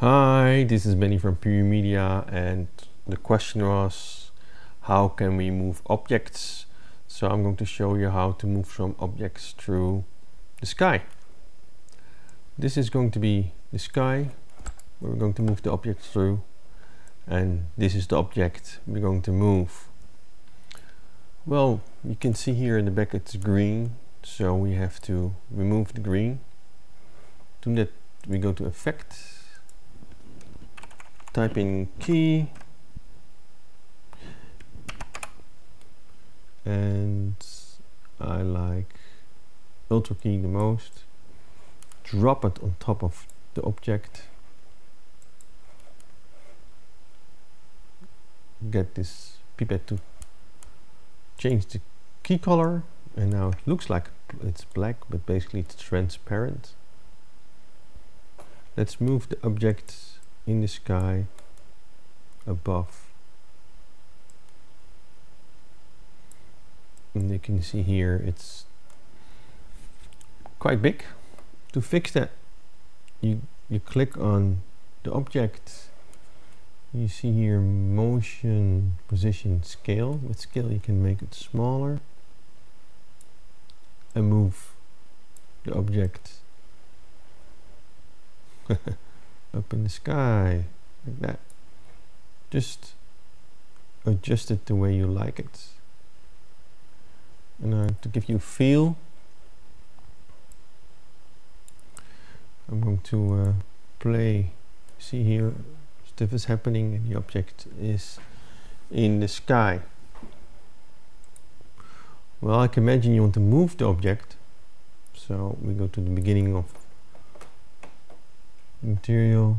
Hi, this is Benny from Pure Media and the question was how can we move objects? So I'm going to show you how to move some objects through the sky. This is going to be the sky we're going to move the object through and this is the object we're going to move. Well, you can see here in the back it's green so we have to remove the green. To that we go to effect type in key. And I like ultra key the most. Drop it on top of the object. Get this pipette to change the key color. And now it looks like it's black but basically it's transparent. Let's move the object in the sky above. And you can see here it's quite big. To fix that, you, you click on the object. You see here motion, position, scale. With scale you can make it smaller and move the object up in the sky like that. Just adjust it the way you like it. And uh, to give you feel. I'm going to uh, play see here stuff is happening and the object is in the sky. Well I can imagine you want to move the object. So we go to the beginning of material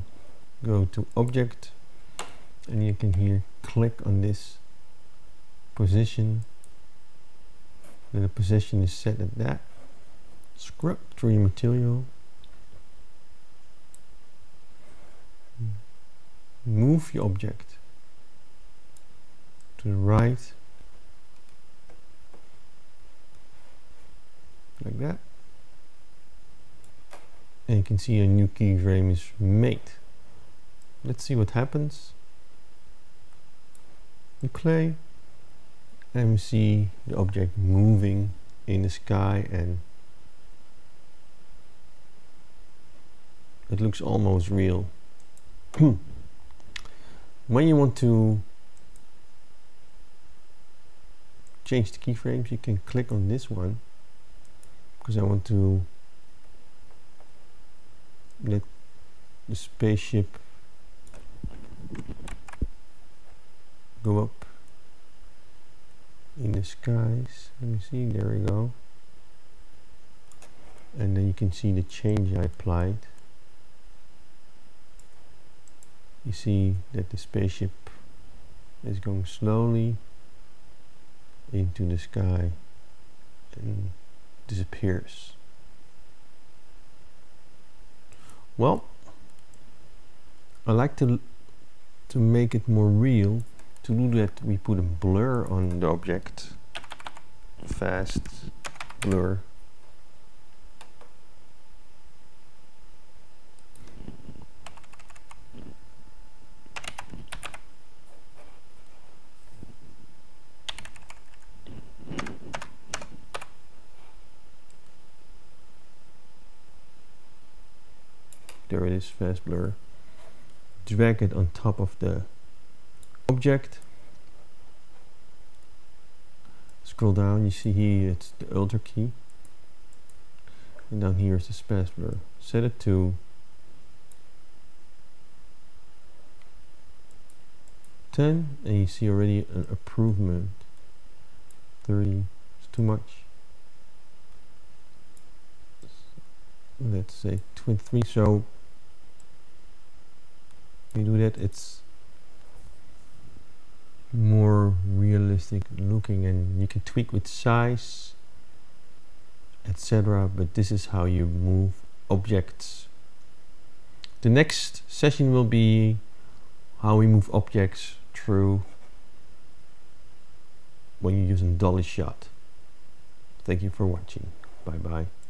go to object and you can here click on this position. Then the position is set at that. Scrub through your material. Move your object to the right like that and you can see a new keyframe is made. Let's see what happens. You play and we see the object moving in the sky and it looks almost real. Hmm. when you want to change the keyframes you can click on this one because I want to let the spaceship go up in the skies. Let me see there we go. And then you can see the change I applied. You see that the spaceship is going slowly into the sky and disappears Well, I like to to make it more real. To do that, we put a blur on the object. Fast blur. There it is fast blur. Drag it on top of the object. Scroll down you see here it's the ultra key. And down here is the fast blur. Set it to 10 and you see already an improvement. 30 is too much. Let's say 23 so we do that it's more realistic looking and you can tweak with size etc but this is how you move objects. The next session will be how we move objects through when you're using dolly shot. Thank you for watching. Bye bye